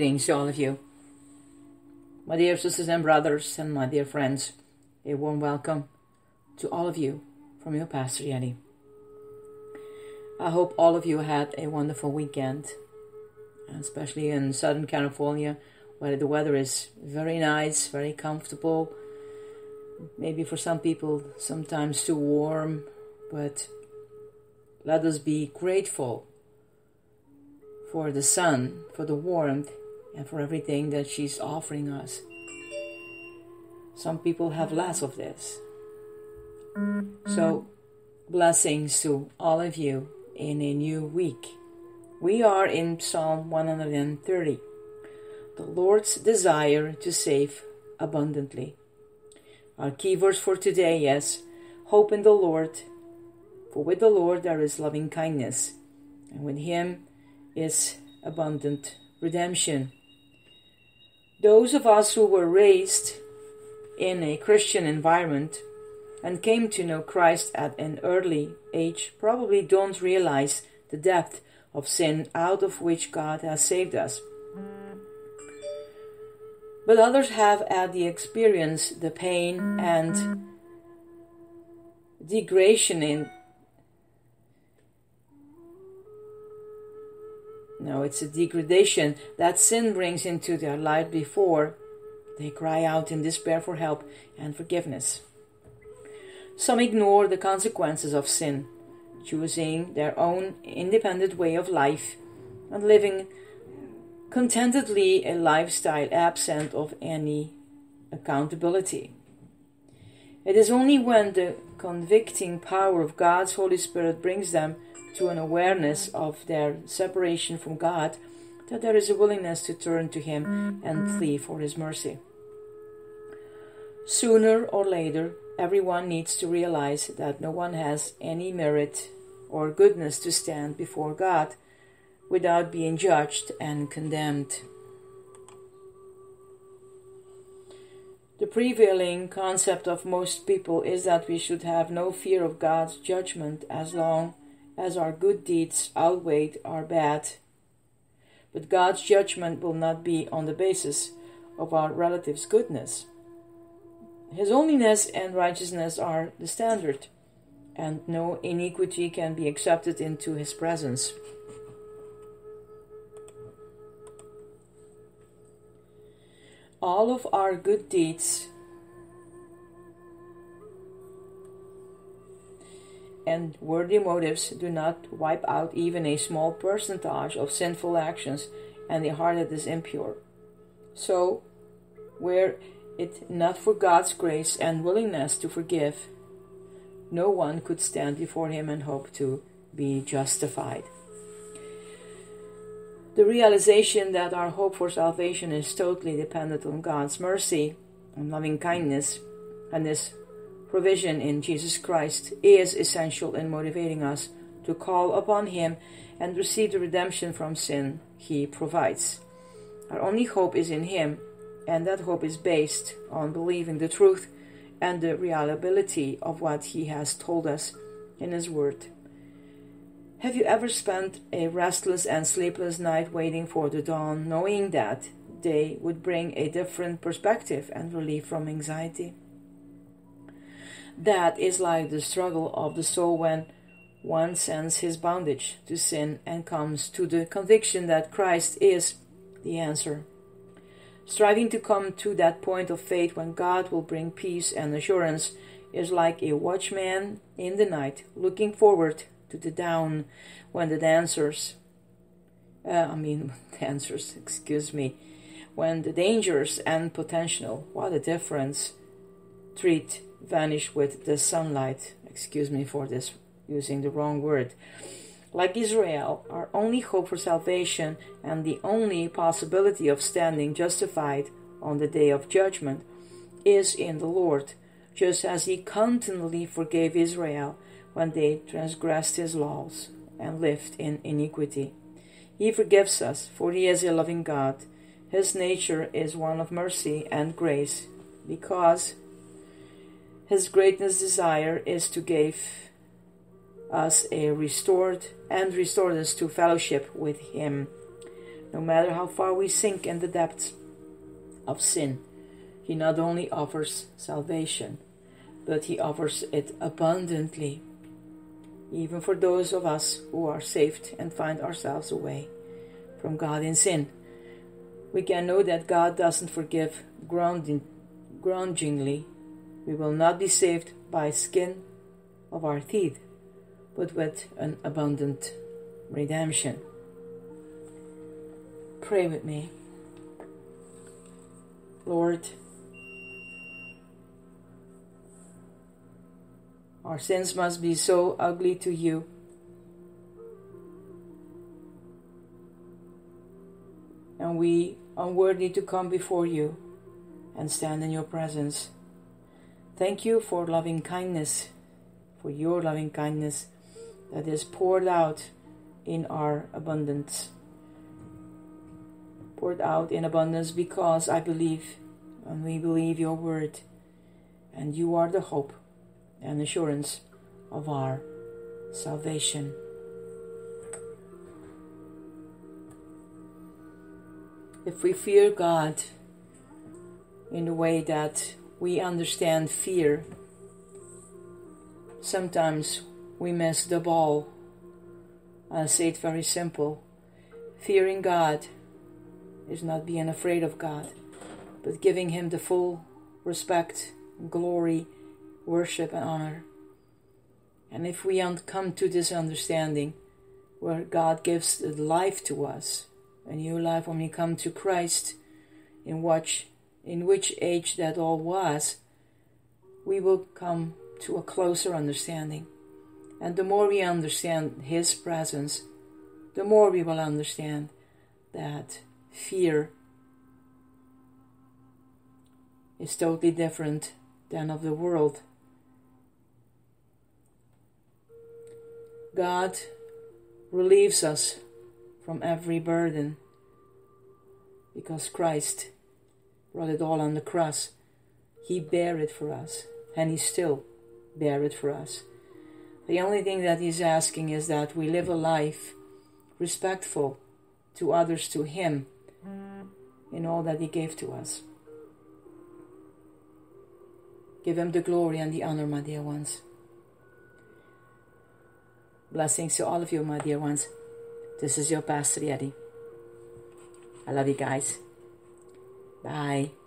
Greetings to all of you. My dear sisters and brothers, and my dear friends, a warm welcome to all of you from your Pastor Jetty. I hope all of you had a wonderful weekend, especially in Southern California, where the weather is very nice, very comfortable. Maybe for some people, sometimes too warm, but let us be grateful for the sun, for the warmth, and for everything that she's offering us. Some people have less of this. So, blessings to all of you in a new week. We are in Psalm 130. The Lord's desire to save abundantly. Our key verse for today is Hope in the Lord, for with the Lord there is loving kindness, and with Him is abundant redemption. Those of us who were raised in a Christian environment and came to know Christ at an early age probably don't realize the depth of sin out of which God has saved us. But others have had the experience, the pain and degradation in No, it's a degradation that sin brings into their life before they cry out in despair for help and forgiveness. Some ignore the consequences of sin, choosing their own independent way of life and living contentedly a lifestyle absent of any accountability. It is only when the convicting power of God's Holy Spirit brings them to an awareness of their separation from God that there is a willingness to turn to Him and flee for His mercy. Sooner or later, everyone needs to realize that no one has any merit or goodness to stand before God without being judged and condemned. The prevailing concept of most people is that we should have no fear of God's judgment as long as our good deeds outweighed our bad. But God's judgment will not be on the basis of our relative's goodness. His holiness and righteousness are the standard, and no iniquity can be accepted into his presence. All of our good deeds and worthy motives do not wipe out even a small percentage of sinful actions and the heart that is impure. So, were it not for God's grace and willingness to forgive, no one could stand before Him and hope to be justified. The realization that our hope for salvation is totally dependent on God's mercy and loving kindness and His provision in Jesus Christ is essential in motivating us to call upon Him and receive the redemption from sin He provides. Our only hope is in Him, and that hope is based on believing the truth and the reliability of what He has told us in His Word. Have you ever spent a restless and sleepless night waiting for the dawn, knowing that day would bring a different perspective and relief from anxiety? That is like the struggle of the soul when one sends his bondage to sin and comes to the conviction that Christ is the answer. Striving to come to that point of faith when God will bring peace and assurance is like a watchman in the night looking forward to the dawn when the dancers, uh, I mean, dancers, excuse me, when the dangers and potential, what a difference, treat vanish with the sunlight. Excuse me for this using the wrong word. Like Israel, our only hope for salvation and the only possibility of standing justified on the day of judgment is in the Lord, just as He continually forgave Israel when they transgressed His laws and lived in iniquity. He forgives us, for He is a loving God. His nature is one of mercy and grace, because his greatest desire is to give us a restored and restored us to fellowship with Him. No matter how far we sink in the depths of sin, He not only offers salvation, but He offers it abundantly, even for those of us who are saved and find ourselves away from God in sin. We can know that God doesn't forgive grudgingly. We will not be saved by skin of our teeth, but with an abundant redemption. Pray with me. Lord, our sins must be so ugly to you. And we unworthy to come before you and stand in your presence. Thank you for loving kindness, for your loving kindness that is poured out in our abundance. Poured out in abundance because I believe and we believe your word, and you are the hope and assurance of our salvation. If we fear God in the way that we understand fear, sometimes we miss the ball. I'll say it very simple. Fearing God is not being afraid of God, but giving Him the full respect, glory, worship, and honor. And if we come to this understanding where God gives life to us, a new life when we come to Christ, in which, in which age that all was, we will come to a closer understanding. And the more we understand His presence, the more we will understand that fear is totally different than of the world. God relieves us from every burden because Christ brought it all on the cross. He bare it for us and He still bare it for us. The only thing that He's asking is that we live a life respectful to others, to Him, in all that He gave to us. Give Him the glory and the honor, my dear ones. Blessings to all of you, my dear ones. This is your Pastor Jetty. I love you guys. Bye.